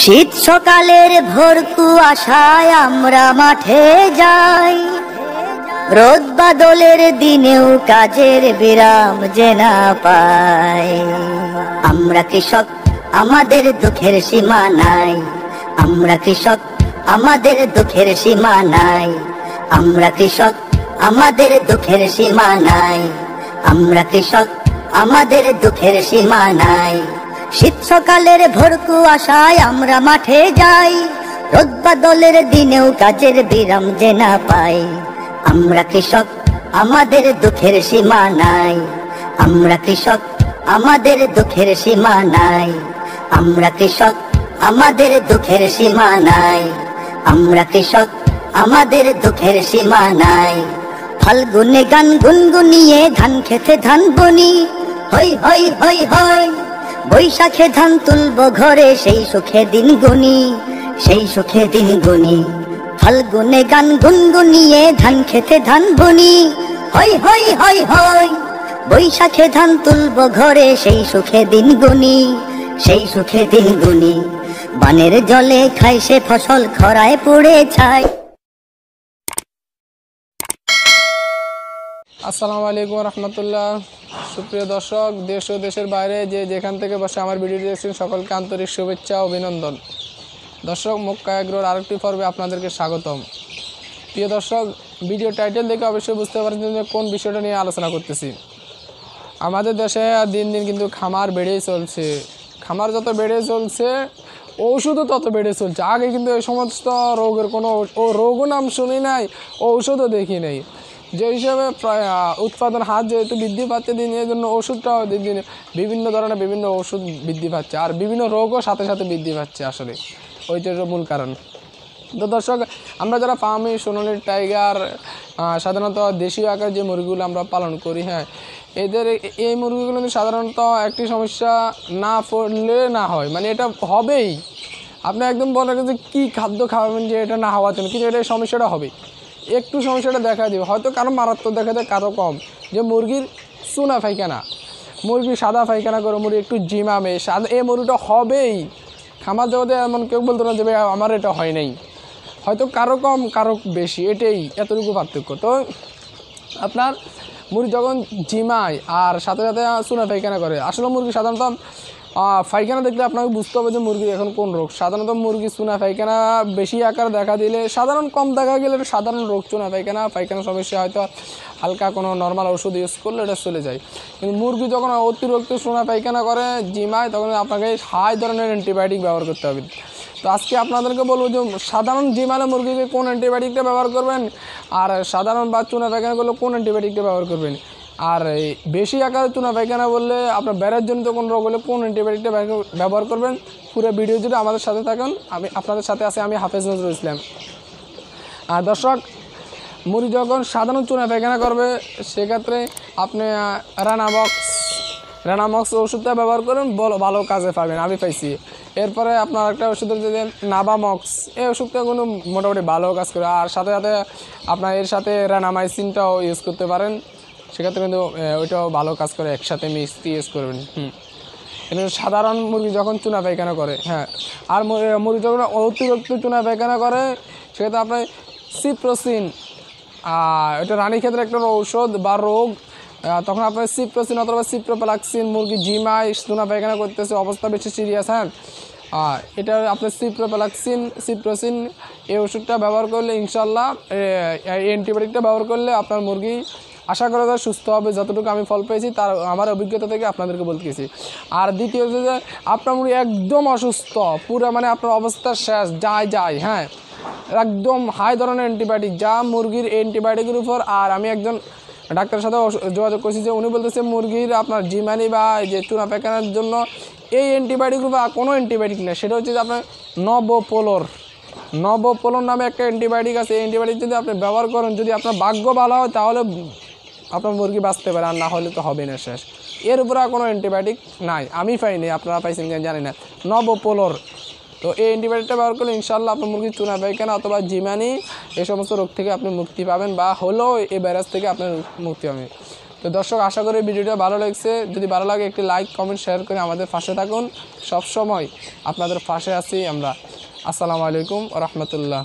শীত সকালের ভোর কুয়াশায় আমরা মাঠে যাই। রোদ বাদলের দিনেও কাজের বিরাম যে না পাই। আমরা কৃষক, আমাদের দুঃখের সীমা নাই। আমরা কৃষক, আমাদের দুঃখের সীমা নাই। আমরা কৃষক, আমাদের দুঃখের সীমা নাই। আমরা কৃষক, আমাদের দুঃখের সীমা নাই। শীত সকালের ভোর কুয়াশায় আমরা মাঠে যাই। রোদ বাদলের দিনেও কাজের বিরাম যে না পাই। আমরা কৃষক, আমাদের দুঃখের সীমা নাই। আমরা কৃষক, আমাদের দুঃখের সীমা নাই। আমরা কৃষক, আমাদের দুঃখের সীমা নাই। আমরা কৃষক, আমাদের দুঃখের সীমা নাই। ফাল্গুনে গান গুনগুনিয়ে ধান খেতে ধান বনি। হই হই হই হই। বৈশাখে ধান তুলব ঘরে, সেই সুখে দিন গুনি, সেই সুখে দিন গুনি। ফাল্গুনে গান গুনগুনিয়ে ধান খেতে ধান বনি। হই হই হই হই বৈশাখে ধান তুলব ঘরে, সেই সুখে দিন গুনি, সেই সুখে দিন গুনি। বানের জলে খাই সে ফসল, খরায় পড়ে ছায়। আসসালামু আলাইকুম রহমতুল্লাহ। সুপ্রিয় দর্শক, দেশ ও দেশের বাইরে যে যেখান থেকে বসে আমার ভিডিও দেখছেন, সকলকে আন্তরিক শুভেচ্ছা অভিনন্দন। দর্শক, মক্কা এগ্রোর আরেকটি পর্বে আপনাদেরকে স্বাগতম। প্রিয় দর্শক, ভিডিও টাইটেল দেখে অবশ্যই বুঝতে পারছেন যে কোন বিষয়টা নিয়ে আলোচনা করতেছি। আমাদের দেশে দিন দিন কিন্তু খামার বেড়েই চলছে। খামার যত বেড়ে চলছে, ঔষধও তত বেড়ে চলছে। আগে কিন্তু এই সমস্ত রোগের কোনো ও রোগও নাম শুনি নাই, ঔষধও দেখি নাই। যে হিসাবে উৎপাদন হার যেহেতু বৃদ্ধি পাচ্ছে দিন, এই জন্য ওষুধটাও দিন দিন বিভিন্ন ধরনের বিভিন্ন ওষুধ বৃদ্ধি পাচ্ছে আর বিভিন্ন রোগও সাথে সাথে বৃদ্ধি পাচ্ছে আসলে। ওইটার মূল কারণ। তো দর্শক, আমরা যারা পামি সোনালি টাইগার সাধারণত দেশীয় আকার যে মুরগিগুলো আমরা পালন করি হ্যাঁ এদের এই মুরগিগুলো সাধারণত একটি সমস্যা না পড়লে না হয়। মানে এটা হবেই। আপনি একদম বলেন যে কী খাদ্য খাওয়াবেন যে এটা না হওয়ার জন্য, কিন্তু এটা সমস্যাটা হবে একটু সমস্যাটা দেখা দিবে। হয়তো কারও মারাত্মক দেখা যায়, কারও কম। যে মুরগির চুনা ফাইখানা মুরগি সাদা ফাইখানা করে মুরগি একটু জিমামে, সাদা এই মুরগিটা হবেই। খামার জগতে এমন কেউ বলতো না যে আমার এটা হয় নাই। হয়তো কারও কম, কারও বেশি, এটাই এতটুকু পার্থক্য। তো আপনার মুরগি যখন জিমায় আর সাথে সাথে চুনা পায়খানা করে, আসলে মুরগি সাধারণত পায়খানা দেখলে আপনাকে বুঝতে হবে যে মুরগির এখন কোন রোগ। সাধারণত মুরগি চুনা পায়খানা বেশি আকার দেখা দিলে, সাধারণ কম দেখা গেলে সাধারণ রোগ চুনা পায়খানা পায়খানা সমস্যা হয়তো হালকা কোনো নর্মাল ওষুধ ইউজ করলে এটা চলে যায়। কিন্তু মুরগি যখন অতিরিক্ত সোনা পায়খানা করে জিমায় তখন আপনাকে হাই ধরনের অ্যান্টিবায়োটিক ব্যবহার করতে হবে। তো আজকে আপনাদেরকে বলব যে সাধারণ জিমালে মুরগিকে কোন অ্যান্টিবায়োটিকটা ব্যবহার করবেন, আর সাধারণ বা চুনা পায়খানাগুলো কোন অ্যান্টিবায়োটিকটা ব্যবহার করবেন? আর বেশি আকারে চুনা পায়খানা বললে আপনার বেড়ার জন্য কোনো রোগ হলে কোন অ্যান্টিবায়োটিকটা ব্যবহার- করবেন? পুরো ভিডিও জুড়ে আমাদের সাথে থাকুন। আমি আপনাদের সাথে আছি, আমি হাফেজ নজরুল ইসলাম। আর দর্শক মুড়ি যখন সাধারণ চুনা পায়খানা করবে, সেক্ষেত্রে আপনি রানাবক্স রানামক্স ওষুধটা ব্যবহার করুন, বল- ভালো কাজে পাবেন, আমি পাইছি। এরপরে আপনার একটা ওষুধ হচ্ছে যে নাবামক্স। এই ওষুধটা কোনো মোটামুটি ভালো কাজ করে। আর সাথে সাথে আপনার এর সাথে রানামাইসিনটাও ইউজ করতে পারেন। সেক্ষেত্রে কিন্তু ওইটাও ভালো কাজ করে, একসাথে মিক্স ইউজ করবেন। হুম। কিন্তু সাধারণ মুরগি যখন চুনা পায়খানা করে হ্যাঁ আর মুরগি যখন অতিরিক্ত চুনা পায়খানা করে, সেক্ষেত্রে আপনার সিপ্রোসিন এটা রানী ক্ষেত্রে একটা ঔষধ বা রোগ তখন আপনার সিপ্রোসিন অথবা সিপ্রোপ্লাক্সিন, মুরগি জিমাই, সুনা পায়খানা করতেছে, অবস্থা বেশি সিরিয়াস হ্যাঁ? এটা আপনার সিপ্রোপ্লাক্সিন, সিপ্রোসিন, এই ওষুধটা ব্যবহার করলে ইনশাল্লাহ অ্যান্টিবায়োটিকটা ব্যবহার করলে আপনার মুরগি আশা করা যায় সুস্থ হবে। যতটুকু আমি ফল পেয়েছি, তার আমার অভিজ্ঞতা থেকে আপনাদেরকে বলতেছি। আর দ্বিতীয় যে, আপনার মুরগি একদম অসুস্থ, পুরো মানে আপনার অবস্থা শেষ, যায় যায় হ্যাঁ? একদম হাই ধরনের অ্যান্টিবায়োটিক, যা মুরগির অ্যান্টিবায়োটিকের উপর, আর আমি একজন ডাক্তারের সাথে যোগাযোগ করছি যে উনি বলতেছে, মুরগির আপনার জিমানি বা যে চুনা পায়খানার জন্য এই অ্যান্টিবায়োটিক বা কোনো অ্যান্টিবায়োটিক নেই। সেটা হচ্ছে যে আপনার নবপোলর। নবপোলন নামে একটা অ্যান্টিবায়োটিক আছে। এই অ্যান্টিবায়োটিক যদি আপনি ব্যবহার করেন, যদি আপনার ভাগ্য ভালো হয়, তাহলে আপনার মুরগি বাঁচতে পারে, আর না হলে তো হবে না শেষ। এর উপরে কোনো অ্যান্টিবায়োটিক নাই। আমি পাইনি, আপনারা পাইছেন কিনা জানি না। নবপোলর। তো এই অ্যান্টিবায়োটিকটা ব্যবহার করলে ইনশাল্লাহ আপনার মুরগির চুনা পায়খানা অথবা জিমানি, এই সমস্ত রোগ থেকে আপনি মুক্তি পাবেন বা হলেও এই ভাইরাস থেকে আপনার মুক্তি পাবেন তো তো দর্শক, আশা করি ভিডিওটা ভালো লাগছে। যদি ভালো লাগে একটি লাইক কমেন্ট শেয়ার করে আমাদের পাশে থাকুন। সব সময় আপনাদের পাশে আছি আমরা। আসসালামু আলাইকুম রহমতুল্লাহ।